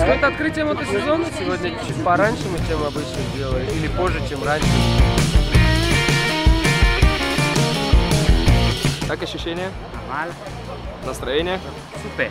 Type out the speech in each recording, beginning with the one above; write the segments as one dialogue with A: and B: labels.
A: это открытие мотосезона. Сегодня чуть пораньше мы, чем обычно делаем. Или позже, чем раньше.
B: Как ощущения?
C: Нормально.
B: Настроение?
C: Супер.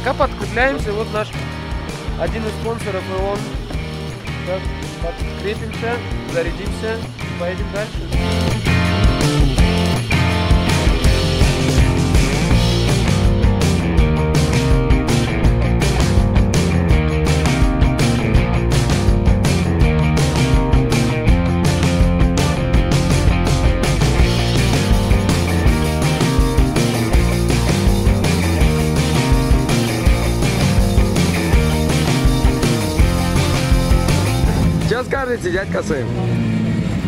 A: Пока подкрепляемся, вот наш один из спонсоров, и он. Сейчас подкрепимся, зарядимся поедем дальше.
B: Скажете, дядька сын?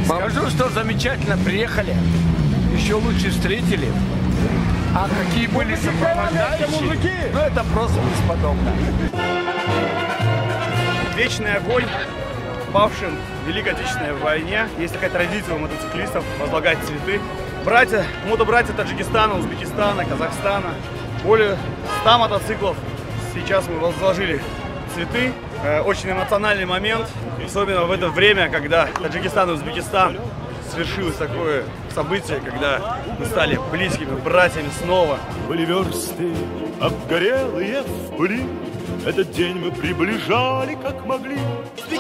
D: Скажу, что замечательно приехали. Еще лучше встретили. А какие были сопровождающие, ну это просто бесподобно.
E: Вечный огонь павшим в Великой Отечественной войне. Есть такая традиция у мотоциклистов возлагать цветы. Братья, мотобратья Таджикистана, Узбекистана, Казахстана. Более 100 мотоциклов. Сейчас мы возложили цветы. Э, Очень эмоциональный момент, особенно в это время, когда Таджикистан и Узбекистан свершилось такое событие, когда мы стали близкими братьями снова.
F: Были версты, обгорелые в пыли. Этот день мы приближали, как могли.
G: Эй,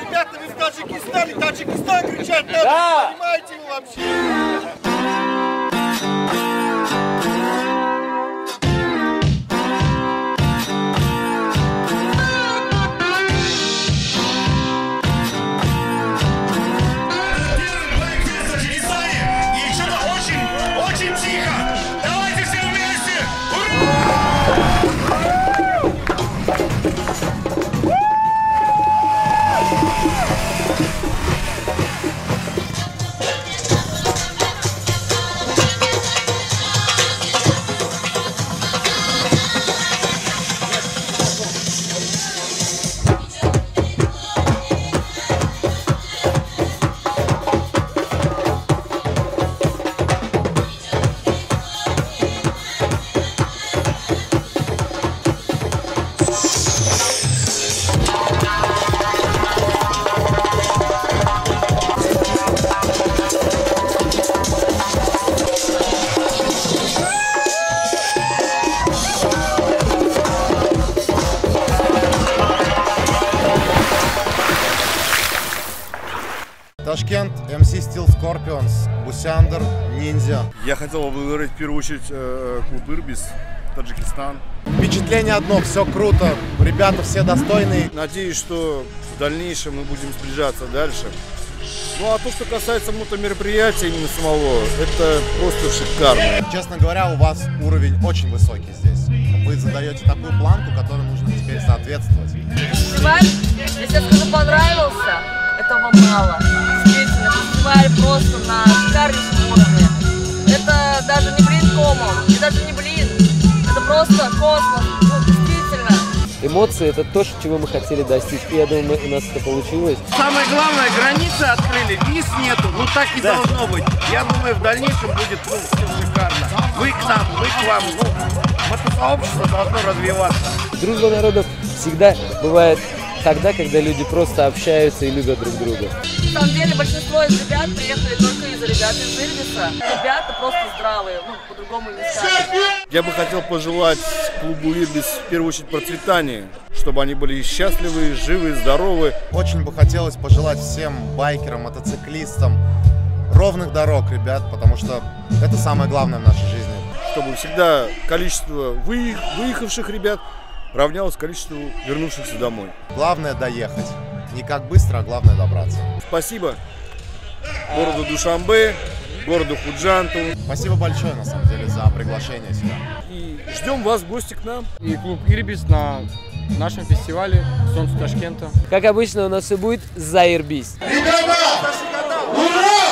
G: ребята, вы в Таджикистане, Таджикистан кричать надо, да. понимаете вы вообще?
H: Ташкент, MC Steel Scorpions, Бусяндер, Ниндзя.
G: Я хотел поблагодарить в первую очередь э, клуб Ирбис, Таджикистан.
H: Впечатление одно, все круто, ребята все достойные.
G: Надеюсь, что в дальнейшем мы будем сближаться дальше. Ну а то, что касается мотомероприятия именно самого, это просто шикарно.
H: Честно говоря, у вас уровень очень высокий здесь. Вы задаете такую планку, которой нужно теперь соответствовать.
I: Фестиваль, если скажу, понравился, этого мало. Фестиваль просто на шикарнейшем уровне. Это даже не блин комом, и даже не блин. Это просто космос. Ну, действительно.
A: Эмоции это то, чего мы хотели достичь. И я думаю, у нас это получилось.
E: Самое главное, границы открыли, виз нету, ну так и должно быть. Я думаю, в дальнейшем будет ну, все шикарно. Вы к нам, мы к вам. Ну, мотосообщество должно развиваться.
A: Дружба народов всегда бывает тогда, когда люди просто общаются и любят друг друга.
I: На самом деле, большинство из ребят приехали только из ребят из Ирбиса. Ребята просто здравые, ну, по-другому не скажешь.
G: Я бы хотел пожелать клубу Ирбис в первую очередь процветания, чтобы они были счастливы, живы, здоровы.
H: Очень бы хотелось пожелать всем байкерам, мотоциклистам ровных дорог, ребят, потому что это самое главное в нашей жизни.
G: Чтобы всегда количество выех- выехавших ребят равнялось количеству вернувшихся домой.
H: Главное доехать. Не как быстро, а главное добраться.
G: Спасибо городу Душамбе, городу Худжанту.
H: Спасибо большое, на самом деле, за приглашение сюда.
G: И ждем вас в гости к нам.
C: И клуб «Ирбис» на нашем фестивале «Солнце Ташкента».
J: Как обычно у нас все будет заербись.
K: Ребята! Ура!